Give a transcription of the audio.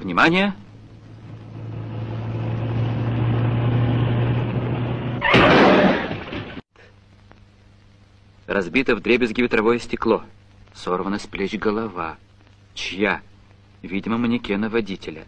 Внимание! Разбито в дребезги ветровое стекло. Сорвана с плеч голова. Чья? Видимо, манекена водителя.